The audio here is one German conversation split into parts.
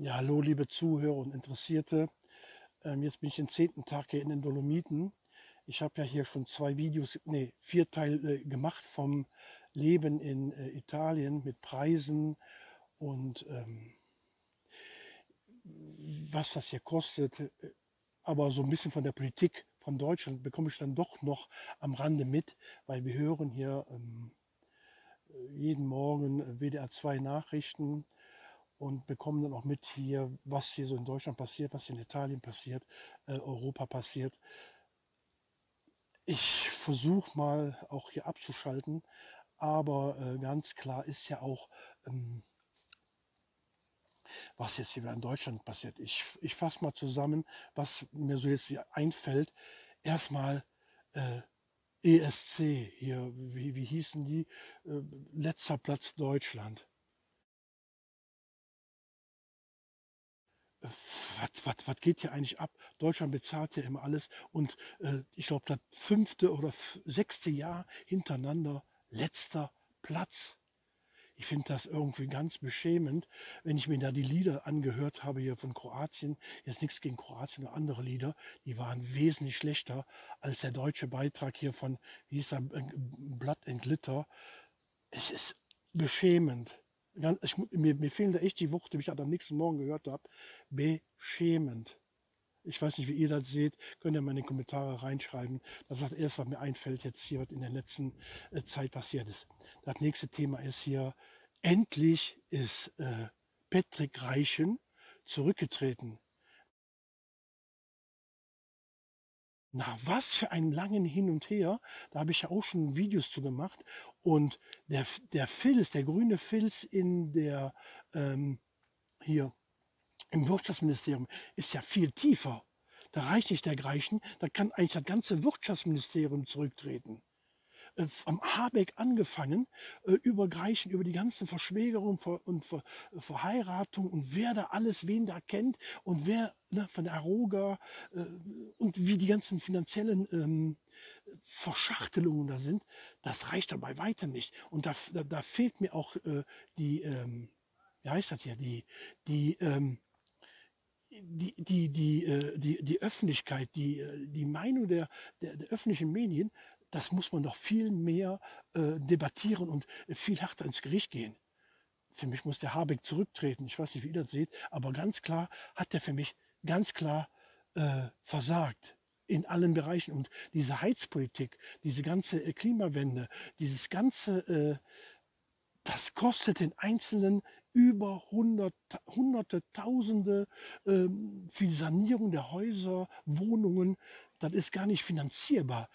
Ja, hallo liebe Zuhörer und Interessierte. Ähm, jetzt bin ich den zehnten Tag hier in den Dolomiten. Ich habe ja hier schon zwei Videos, nee, vier Teile gemacht vom Leben in äh, Italien mit Preisen und ähm, was das hier kostet. Aber so ein bisschen von der Politik von Deutschland bekomme ich dann doch noch am Rande mit, weil wir hören hier ähm, jeden Morgen WDR 2 Nachrichten und bekommen dann auch mit hier, was hier so in Deutschland passiert, was in Italien passiert, äh, Europa passiert. Ich versuche mal auch hier abzuschalten, aber äh, ganz klar ist ja auch, ähm, was jetzt hier in Deutschland passiert. Ich, ich fasse mal zusammen, was mir so jetzt hier einfällt. Erstmal äh, ESC hier, wie, wie hießen die? Äh, letzter Platz Deutschland. Was, geht hier eigentlich ab? Deutschland bezahlt ja immer alles und äh, ich glaube, das fünfte oder sechste Jahr hintereinander letzter Platz. Ich finde das irgendwie ganz beschämend, wenn ich mir da die Lieder angehört habe hier von Kroatien. Jetzt nichts gegen Kroatien oder andere Lieder, die waren wesentlich schlechter als der deutsche Beitrag hier von, wie hieß er, äh, Blood and Glitter. Es ist beschämend ich, mir, mir fehlen da echt die Worte, die ich am nächsten Morgen gehört habe. Beschämend. Ich weiß nicht, wie ihr das seht, könnt ihr mal in die Kommentare reinschreiben. Das ist das erste, was mir einfällt jetzt hier, was in der letzten äh, Zeit passiert ist. Das nächste Thema ist hier, endlich ist äh, Patrick Reichen zurückgetreten. Nach was für einem langen Hin und Her, da habe ich ja auch schon Videos zu gemacht. Und der, der Filz, der grüne Filz in der, ähm, hier im Wirtschaftsministerium ist ja viel tiefer. Da reicht nicht der Greichen, da kann eigentlich das ganze Wirtschaftsministerium zurücktreten. Äh, am Habeck angefangen, äh, über Greichen, über die ganzen Verschwägerungen und Ver Verheiratungen und wer da alles wen da kennt und wer ne, von der Aroga äh, und wie die ganzen finanziellen ähm, Verschachtelungen da sind, das reicht dabei weiter nicht. Und da, da, da fehlt mir auch äh, die, ähm, wie heißt das hier, die, die, ähm, die, die, die, äh, die, die Öffentlichkeit, die, die Meinung der, der, der öffentlichen Medien, das muss man doch viel mehr äh, debattieren und viel härter ins Gericht gehen. Für mich muss der Habeck zurücktreten. Ich weiß nicht, wie ihr das seht, aber ganz klar hat er für mich ganz klar äh, versagt in allen Bereichen. Und diese Heizpolitik, diese ganze äh, Klimawende, dieses ganze, äh, das kostet den Einzelnen über hundert, hunderte, tausende ähm, für die Sanierung der Häuser, Wohnungen. Das ist gar nicht finanzierbar.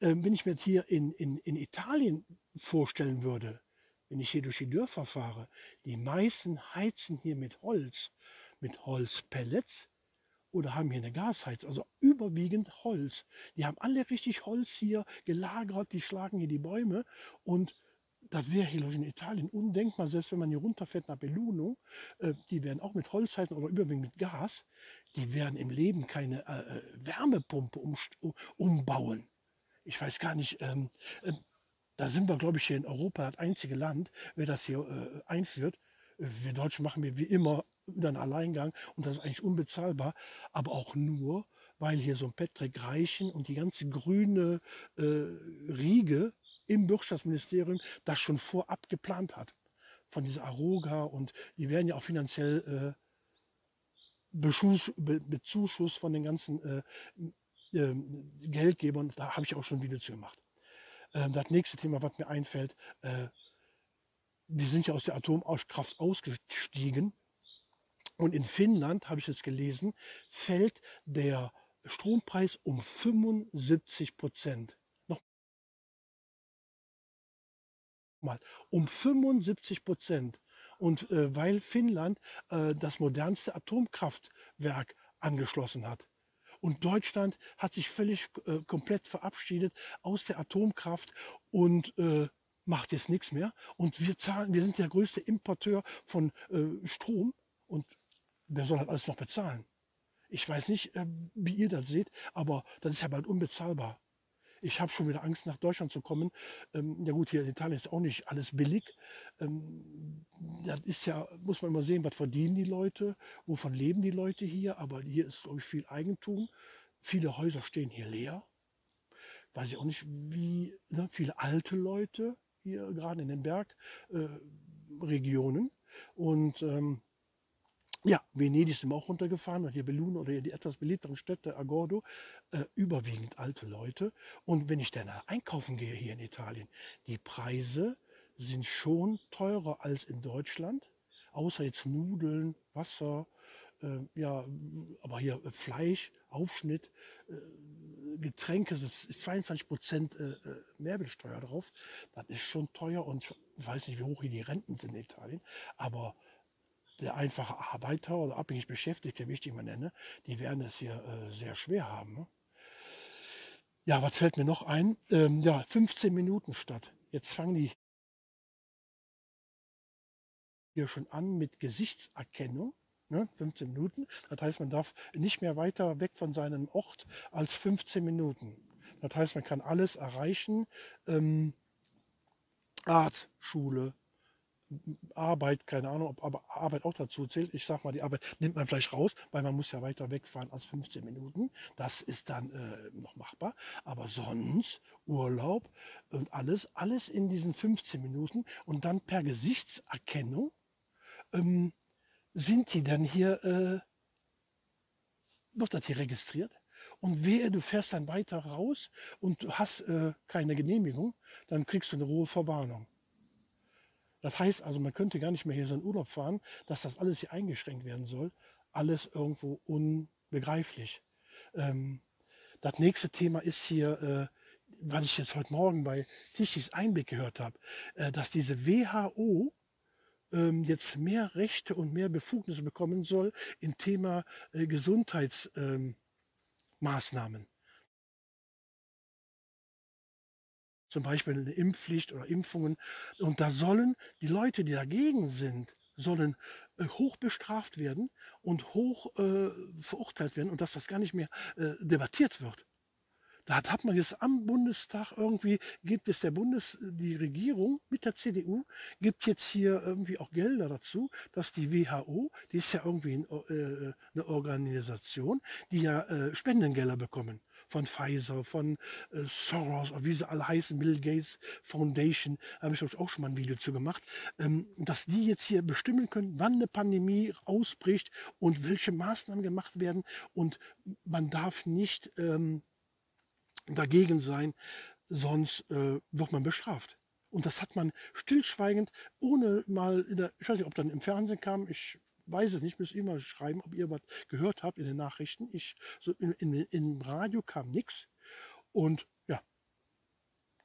Ähm, wenn ich mir hier in, in, in Italien vorstellen würde, wenn ich hier durch die Dörfer fahre, die meisten heizen hier mit Holz, mit Holzpellets oder haben hier eine Gasheiz, also überwiegend Holz. Die haben alle richtig Holz hier gelagert, die schlagen hier die Bäume und das wäre hier in Italien undenkbar, selbst wenn man hier runterfährt nach Belluno, äh, die werden auch mit Holz heizen oder überwiegend mit Gas, die werden im Leben keine äh, äh Wärmepumpe um, umbauen ich weiß gar nicht, ähm, äh, da sind wir, glaube ich, hier in Europa das einzige Land, wer das hier äh, einführt. Wir Deutschen machen wir wie immer einen Alleingang und das ist eigentlich unbezahlbar, aber auch nur, weil hier so ein Patrick Reichen und die ganze grüne äh, Riege im Wirtschaftsministerium das schon vorab geplant hat. Von dieser Aroga und die werden ja auch finanziell äh, Beschuss, be, Bezuschuss von den ganzen äh, ähm, Geldgebern, da habe ich auch schon Videos zu gemacht. Ähm, das nächste Thema, was mir einfällt, äh, wir sind ja aus der Atomkraft ausgestiegen und in Finnland, habe ich jetzt gelesen, fällt der Strompreis um 75 Prozent. Nochmal, um 75 Prozent. Und äh, weil Finnland äh, das modernste Atomkraftwerk angeschlossen hat. Und Deutschland hat sich völlig äh, komplett verabschiedet aus der Atomkraft und äh, macht jetzt nichts mehr. Und wir zahlen, wir sind der größte Importeur von äh, Strom und wer soll das alles noch bezahlen? Ich weiß nicht, äh, wie ihr das seht, aber das ist ja bald unbezahlbar. Ich habe schon wieder Angst, nach Deutschland zu kommen. Ähm, ja gut, hier in Italien ist auch nicht alles billig. Ähm, das ist ja, muss man immer sehen, was verdienen die Leute, wovon leben die Leute hier. Aber hier ist, glaube ich, viel Eigentum. Viele Häuser stehen hier leer. Weiß ich auch nicht, wie ne, viele alte Leute hier gerade in den Bergregionen. Äh, und ähm, ja, Venedig sind wir auch runtergefahren und hier Belluno oder hier die etwas beliebteren Städte, Agordo, äh, überwiegend alte Leute. Und wenn ich dann einkaufen gehe hier in Italien, die Preise sind schon teurer als in Deutschland, außer jetzt Nudeln, Wasser, äh, ja, aber hier äh, Fleisch, Aufschnitt, äh, Getränke, das ist 22 Prozent äh, äh, Mehrwertsteuer drauf. Das ist schon teuer und ich weiß nicht, wie hoch hier die Renten sind in Italien, aber der einfache Arbeiter oder abhängig Beschäftigte, wie ich die mal nenne, die werden es hier äh, sehr schwer haben. Ne? Ja, was fällt mir noch ein? Ähm, ja, 15 Minuten statt. Jetzt fangen die hier schon an mit Gesichtserkennung. Ne, 15 Minuten. Das heißt, man darf nicht mehr weiter weg von seinem Ort als 15 Minuten. Das heißt, man kann alles erreichen. Ähm, Arzt, Schule, Arbeit, keine Ahnung, ob aber Arbeit auch dazu zählt. Ich sag mal, die Arbeit nimmt man vielleicht raus, weil man muss ja weiter wegfahren als 15 Minuten. Das ist dann äh, noch machbar. Aber sonst Urlaub und alles, alles in diesen 15 Minuten und dann per Gesichtserkennung ähm, sind die dann hier, äh, wird das hier registriert. Und wehe, du fährst dann weiter raus und du hast äh, keine Genehmigung, dann kriegst du eine rohe Verwarnung. Das heißt also, man könnte gar nicht mehr hier so einen Urlaub fahren, dass das alles hier eingeschränkt werden soll. Alles irgendwo unbegreiflich. Ähm, das nächste Thema ist hier, äh, was ich jetzt heute Morgen bei Tichys Einblick gehört habe, äh, dass diese WHO ähm, jetzt mehr Rechte und mehr Befugnisse bekommen soll im Thema äh, Gesundheitsmaßnahmen. Ähm, zum Beispiel eine Impfpflicht oder Impfungen. Und da sollen die Leute, die dagegen sind, sollen äh, hoch bestraft werden und hoch äh, verurteilt werden und dass das gar nicht mehr äh, debattiert wird. Da hat man jetzt am Bundestag irgendwie, gibt es der Bundes, die Regierung mit der CDU, gibt jetzt hier irgendwie auch Gelder dazu, dass die WHO, die ist ja irgendwie ein, äh, eine Organisation, die ja äh, Spendengelder bekommen von Pfizer, von äh, Soros, wie sie alle heißen, Bill Gates Foundation, habe ich auch schon mal ein Video zu gemacht, ähm, dass die jetzt hier bestimmen können, wann eine Pandemie ausbricht und welche Maßnahmen gemacht werden. Und man darf nicht ähm, dagegen sein, sonst äh, wird man bestraft. Und das hat man stillschweigend, ohne mal, in der, ich weiß nicht, ob dann im Fernsehen kam, ich weiß es nicht, müsst ihr mal schreiben, ob ihr was gehört habt in den Nachrichten. Ich, so in, in, Im Radio kam nichts. Und ja,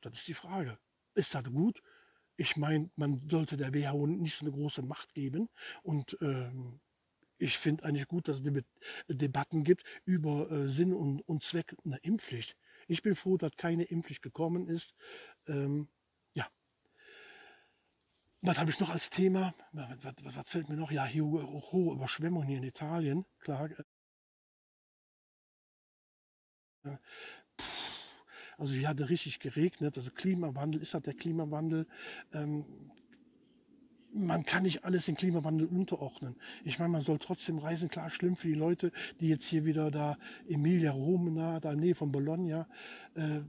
das ist die Frage. Ist das gut? Ich meine, man sollte der WHO nicht so eine große Macht geben. Und ähm, ich finde eigentlich gut, dass es Deb Debatten gibt über äh, Sinn und, und Zweck einer Impfpflicht. Ich bin froh, dass keine Impfpflicht gekommen ist. Ähm, was habe ich noch als Thema? Was, was, was, fällt mir noch? Ja, hier hohe Überschwemmungen hier in Italien, klar. Äh, also hier hatte richtig geregnet, also Klimawandel, ist das der Klimawandel? Ähm, man kann nicht alles den Klimawandel unterordnen. Ich meine, man soll trotzdem reisen, klar, schlimm für die Leute, die jetzt hier wieder da Emilia Romana, da Nähe von Bologna, äh,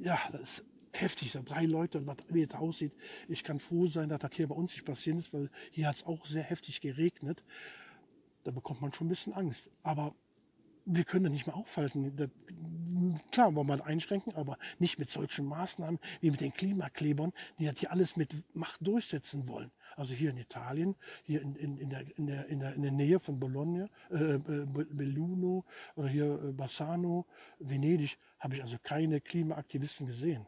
ja, das ist heftig, da drei Leute, was wie es aussieht. Ich kann froh sein, dass das hier bei uns nicht passiert ist, weil hier hat es auch sehr heftig geregnet. Da bekommt man schon ein bisschen Angst. Aber wir können das nicht mehr aufhalten. Das, klar, wollen wir das einschränken, aber nicht mit solchen Maßnahmen wie mit den Klimaklebern, die das hier alles mit Macht durchsetzen wollen. Also hier in Italien, hier in, in, in, der, in, der, in, der, in der Nähe von Bologna, äh, äh Belluno oder hier äh, Bassano, Venedig, habe ich also keine Klimaaktivisten gesehen.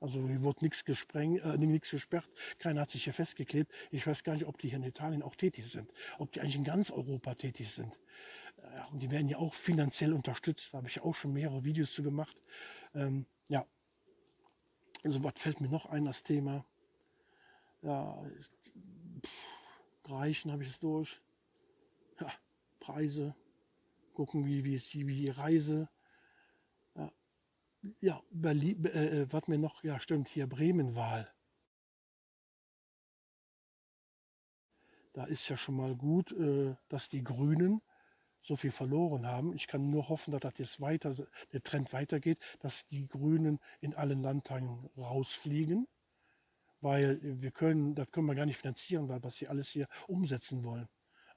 Also hier wurde nichts gesprengt, äh, nichts gesperrt, keiner hat sich hier festgeklebt. Ich weiß gar nicht, ob die hier in Italien auch tätig sind, ob die eigentlich in ganz Europa tätig sind. Äh, und die werden ja auch finanziell unterstützt, da habe ich ja auch schon mehrere Videos zu gemacht. Ähm, ja, also was fällt mir noch ein, das Thema? Ja, pff, reichen habe ich es durch. Ja, Preise, gucken, wie, wie ist die, wie die Reise ja, Berlin, äh, äh, was mir noch, ja stimmt, hier Bremenwahl. Da ist ja schon mal gut, äh, dass die Grünen so viel verloren haben. Ich kann nur hoffen, dass das jetzt weiter, der Trend weitergeht, dass die Grünen in allen Landtagen rausfliegen, weil wir können, das können wir gar nicht finanzieren, weil was sie alles hier umsetzen wollen.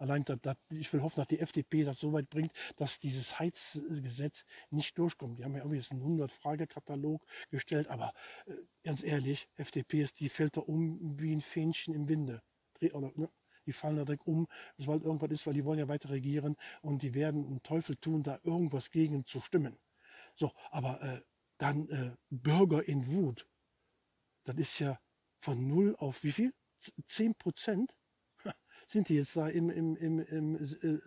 Allein, dat, dat, ich will hoffen, dass die FDP das so weit bringt, dass dieses Heizgesetz nicht durchkommt. Die haben ja irgendwie einen 100-Frage-Katalog gestellt, aber äh, ganz ehrlich, FDP ist, die fällt da um wie ein Fähnchen im Winde. Oder, ne? Die fallen da direkt um, sobald irgendwas ist, weil die wollen ja weiter regieren und die werden einen Teufel tun, da irgendwas gegen zu stimmen. So, aber äh, dann äh, Bürger in Wut, das ist ja von null auf wie viel? 10 Prozent? Sind die jetzt da im, im, im, im äh,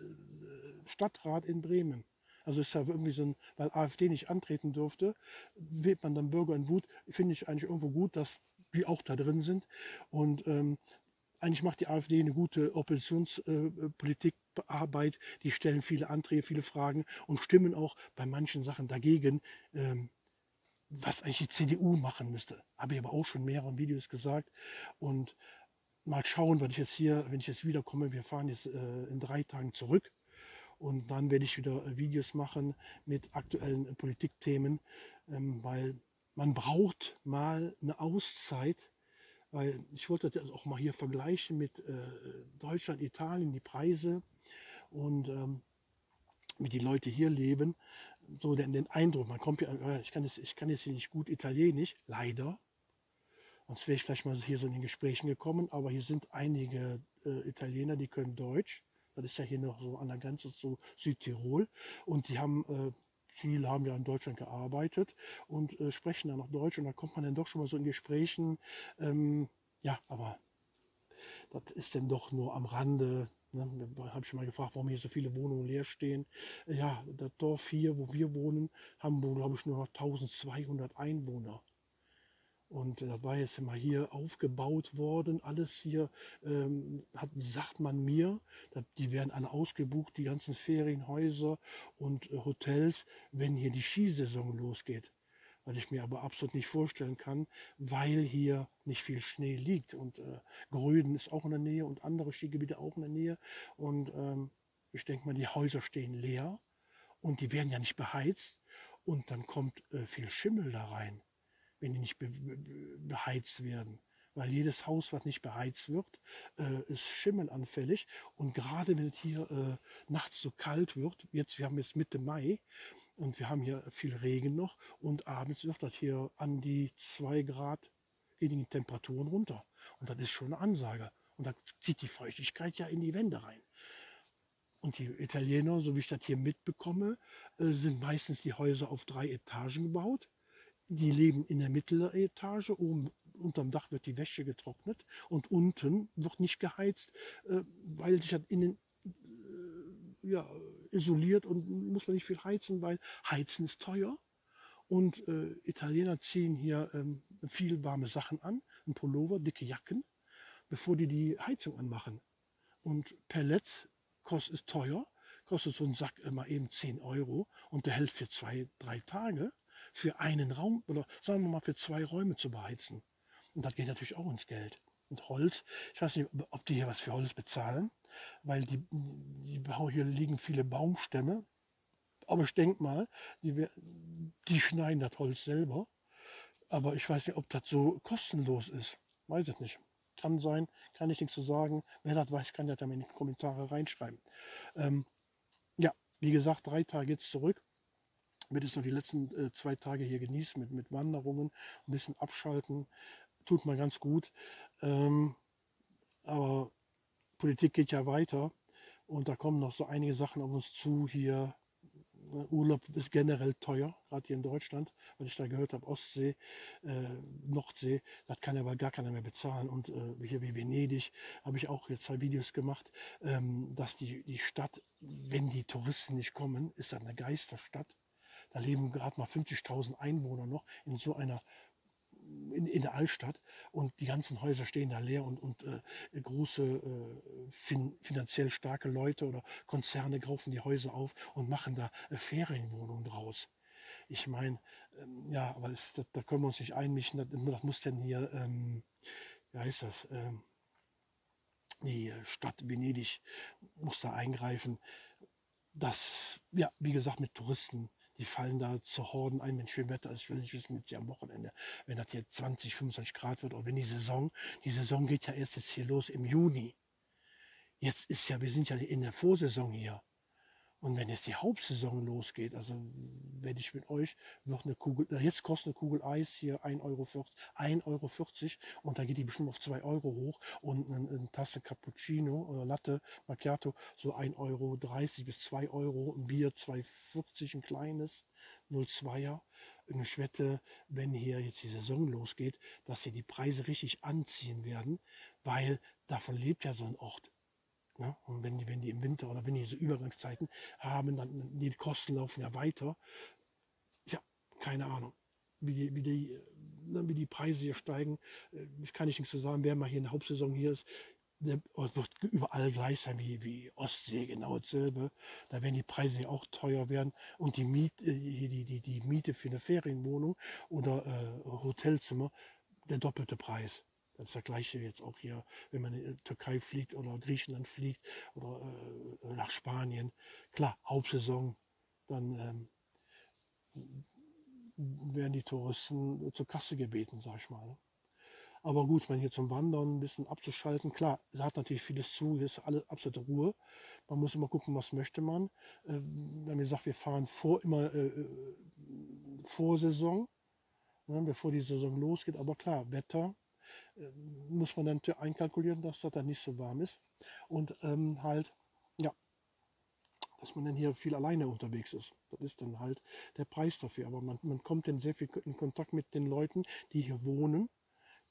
Stadtrat in Bremen. Also ist ja irgendwie so ein, weil AfD nicht antreten durfte, wählt man dann Bürger in Wut. Finde ich eigentlich irgendwo gut, dass die auch da drin sind. Und ähm, eigentlich macht die AfD eine gute Oppositionspolitikarbeit. Äh, die stellen viele Anträge, viele Fragen und stimmen auch bei manchen Sachen dagegen, ähm, was eigentlich die CDU machen müsste. Habe ich aber auch schon mehrere Videos gesagt. Und mal schauen, wenn ich jetzt hier, wenn ich jetzt wiederkomme, wir fahren jetzt äh, in drei Tagen zurück. Und dann werde ich wieder äh, Videos machen mit aktuellen äh, Politikthemen, ähm, weil man braucht mal eine Auszeit, weil ich wollte das auch mal hier vergleichen mit äh, Deutschland, Italien, die Preise. Und ähm, wie die Leute hier leben. So den, den Eindruck, man kommt ja, jetzt, ich kann jetzt hier nicht gut Italienisch, leider, Sonst wäre ich vielleicht mal hier so in den Gesprächen gekommen, aber hier sind einige äh, Italiener, die können Deutsch. Das ist ja hier noch so an der Grenze zu Südtirol. Und die haben, äh, viele haben ja in Deutschland gearbeitet und äh, sprechen dann noch Deutsch. Und da kommt man dann doch schon mal so in Gesprächen. Ähm, ja, aber das ist dann doch nur am Rande. Ne? Da habe ich mal gefragt, warum hier so viele Wohnungen leer stehen. Ja, das Dorf hier, wo wir wohnen, haben wohl, glaube ich, nur noch 1200 Einwohner. Und das war jetzt immer hier aufgebaut worden. Alles hier, ähm, hat, sagt man mir, die werden alle ausgebucht, die ganzen Ferienhäuser und äh, Hotels, wenn hier die Skisaison losgeht. Was ich mir aber absolut nicht vorstellen kann, weil hier nicht viel Schnee liegt. Und äh, Gröden ist auch in der Nähe und andere Skigebiete auch in der Nähe. Und ähm, ich denke mal, die Häuser stehen leer und die werden ja nicht beheizt. Und dann kommt äh, viel Schimmel da rein wenn die nicht be be beheizt werden. Weil jedes Haus, was nicht beheizt wird, äh, ist schimmelanfällig. Und gerade wenn es hier äh, nachts so kalt wird, jetzt, wir haben jetzt Mitte Mai und wir haben hier viel Regen noch und abends wird das hier an die 2 Grad gehen Temperaturen runter. Und das ist schon eine Ansage. Und da zieht die Feuchtigkeit ja in die Wände rein. Und die Italiener, so wie ich das hier mitbekomme, äh, sind meistens die Häuser auf drei Etagen gebaut die leben in der Mitteletage, oben unterm Dach wird die Wäsche getrocknet und unten wird nicht geheizt, äh, weil sich das innen äh, ja, isoliert und muss man nicht viel heizen, weil Heizen ist teuer. Und äh, Italiener ziehen hier ähm, viel warme Sachen an, ein Pullover, dicke Jacken, bevor die die Heizung anmachen. Und Pellets kostet ist teuer, kostet so ein Sack immer eben 10 Euro und der hält für zwei, drei Tage für einen Raum oder sagen wir mal für zwei Räume zu beheizen. Und das geht natürlich auch ins Geld. Und Holz, ich weiß nicht, ob die hier was für Holz bezahlen, weil die, die hier liegen viele Baumstämme. Aber ich denke mal, die, die schneiden das Holz selber. Aber ich weiß nicht, ob das so kostenlos ist. Weiß ich nicht. Kann sein, kann ich nichts zu sagen. Wer das weiß, kann das dann in die Kommentare reinschreiben. Ähm, ja, wie gesagt, drei Tage jetzt zurück werde jetzt noch die letzten äh, zwei Tage hier genießen mit, mit Wanderungen, ein bisschen abschalten. Tut mir ganz gut. Ähm, aber Politik geht ja weiter und da kommen noch so einige Sachen auf uns zu hier. Urlaub ist generell teuer, gerade hier in Deutschland, weil ich da gehört habe, Ostsee, äh, Nordsee, das kann aber gar keiner mehr bezahlen. Und äh, hier wie Venedig habe ich auch jetzt zwei Videos gemacht, ähm, dass die, die Stadt, wenn die Touristen nicht kommen, ist das eine Geisterstadt. Da leben gerade mal 50.000 Einwohner noch in so einer in, in, der Altstadt und die ganzen Häuser stehen da leer und, und äh, große äh, fin finanziell starke Leute oder Konzerne kaufen die Häuser auf und machen da äh, Ferienwohnungen draus. Ich meine, ähm, ja, aber das, das, da können wir uns nicht einmischen. Das, das muss denn hier, ähm, wie heißt das, ähm, die Stadt Venedig muss da eingreifen. Das, ja, wie gesagt, mit Touristen, die fallen da zu Horden ein, wenn schön Wetter ist. Ich will nicht wissen, jetzt hier am Wochenende, wenn das hier 20, 25 Grad wird oder wenn die Saison, die Saison geht ja erst jetzt hier los im Juni. Jetzt ist ja, wir sind ja in der Vorsaison hier. Und wenn jetzt die Hauptsaison losgeht, also wenn ich mit euch, wird eine Kugel, äh, jetzt kostet eine Kugel Eis hier 1,40 Euro, 1,40 Euro und dann geht die bestimmt auf 2 Euro hoch und eine, eine Tasse Cappuccino oder Latte Macchiato so 1,30 Euro bis 2 Euro, ein Bier 2,40 ein kleines, 0,2er. Und ich wette, wenn hier jetzt die Saison losgeht, dass hier die Preise richtig anziehen werden, weil davon lebt ja so ein Ort. Ne? Und wenn die, wenn die im Winter oder wenn die so Übergangszeiten haben, dann die Kosten laufen ja weiter. Ja, keine Ahnung, wie die, wie die, ne, wie die Preise hier steigen. Äh, ich kann nicht zu sagen, wer mal hier in der Hauptsaison hier ist. Der wird überall gleich sein wie, wie Ostsee, genau dasselbe. Da werden die Preise ja auch teuer werden. Und die, Miet, äh, die, die, die Miete für eine Ferienwohnung oder äh, Hotelzimmer, der doppelte Preis. Das ist das gleiche jetzt auch hier, wenn man in die Türkei fliegt oder Griechenland fliegt oder äh, nach Spanien. Klar, Hauptsaison, dann ähm, werden die Touristen zur Kasse gebeten, sag ich mal. Ne? Aber gut, man hier zum Wandern ein bisschen abzuschalten, klar, es hat natürlich vieles zu, hier ist alles absolute Ruhe. Man muss immer gucken, was möchte man. Äh, wenn wir sagen, wir fahren vor immer äh, äh, vor Saison, ne, bevor die Saison losgeht. Aber klar, Wetter, ähm, muss man dann einkalkulieren, dass das dann nicht so warm ist. Und ähm, halt, ja, dass man dann hier viel alleine unterwegs ist. Das ist dann halt der Preis dafür. Aber man, man kommt dann sehr viel in Kontakt mit den Leuten, die hier wohnen.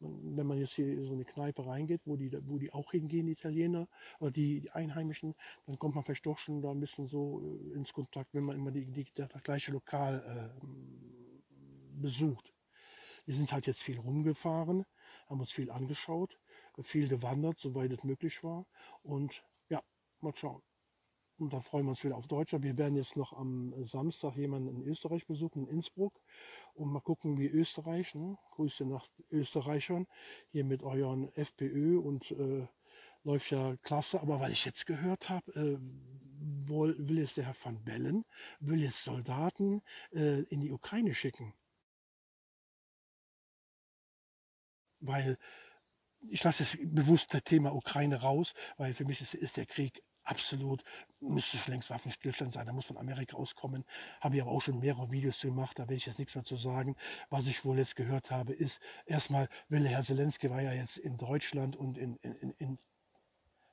Wenn man jetzt hier in so eine Kneipe reingeht, wo die, wo die auch hingehen, die Italiener oder die, die Einheimischen, dann kommt man vielleicht doch schon da ein bisschen so äh, ins Kontakt, wenn man immer die, die, das gleiche Lokal äh, besucht. Wir sind halt jetzt viel rumgefahren haben uns viel angeschaut, viel gewandert, soweit es möglich war. Und ja, mal schauen. Und da freuen wir uns wieder auf Deutschland. Wir werden jetzt noch am Samstag jemanden in Österreich besuchen, in Innsbruck. Und mal gucken, wie Österreich, ne? Grüße nach Österreichern, hier mit euren FPÖ und äh, läuft ja klasse. Aber weil ich jetzt gehört habe, äh, will jetzt der Herr van Bellen, will jetzt Soldaten äh, in die Ukraine schicken. Weil ich lasse es bewusst das Thema Ukraine raus, weil für mich ist, ist der Krieg absolut, müsste schon längst Waffenstillstand sein, da muss von Amerika auskommen. Habe ich aber auch schon mehrere Videos zu gemacht, da werde ich jetzt nichts mehr zu sagen. Was ich wohl jetzt gehört habe, ist, erstmal will Herr Zelensky war ja jetzt in Deutschland und in, in, in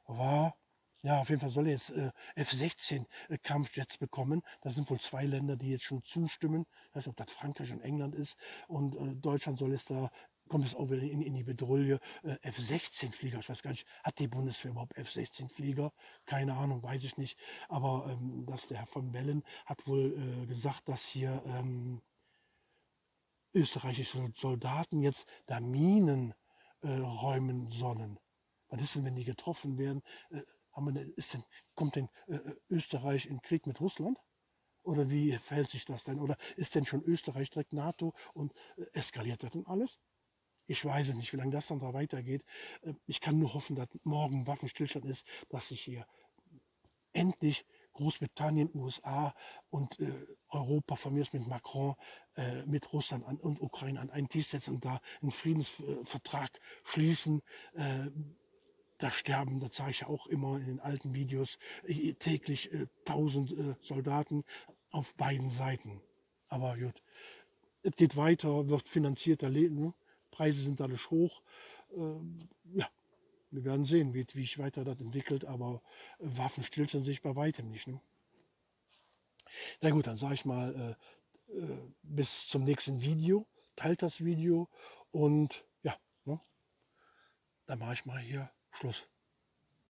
war, ja, auf jeden Fall soll er jetzt äh, F-16 äh, Kampfjets bekommen. Das sind wohl zwei Länder, die jetzt schon zustimmen. Ich weiß nicht, ob das Frankreich und England ist. Und äh, Deutschland soll jetzt da kommt es auch wieder in, in die Bedrohung. Äh, F-16-Flieger, ich weiß gar nicht, hat die Bundeswehr überhaupt F-16-Flieger? Keine Ahnung, weiß ich nicht. Aber ähm, dass der Herr von Bellen hat wohl äh, gesagt, dass hier ähm, österreichische Soldaten jetzt da Minen äh, räumen sollen. Was ist denn, wenn die getroffen werden? Äh, haben wir, ist denn, kommt denn äh, Österreich in Krieg mit Russland? Oder wie verhält sich das denn? Oder ist denn schon Österreich direkt NATO und äh, eskaliert das denn alles? Ich weiß nicht, wie lange das dann da weitergeht. Äh, ich kann nur hoffen, dass morgen Waffenstillstand ist, dass sich hier endlich Großbritannien, USA und äh, Europa, von mir aus mit Macron, äh, mit Russland an, und Ukraine an einen Tisch setzen und da einen Friedensvertrag schließen. Äh, da sterben, das sage ich ja auch immer in den alten Videos, äh, täglich äh, tausend äh, Soldaten auf beiden Seiten. Aber gut, es geht weiter, wird finanzierter Leben. Preise sind dadurch hoch. Ähm, ja, wir werden sehen, wie, wie sich weiter das entwickelt, aber äh, Waffenstillstand sehe ich bei weitem nicht. Ne? Na gut, dann sage ich mal äh, äh, bis zum nächsten Video. Teilt das Video und ja, ne? dann mache ich mal hier Schluss.